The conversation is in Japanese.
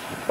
you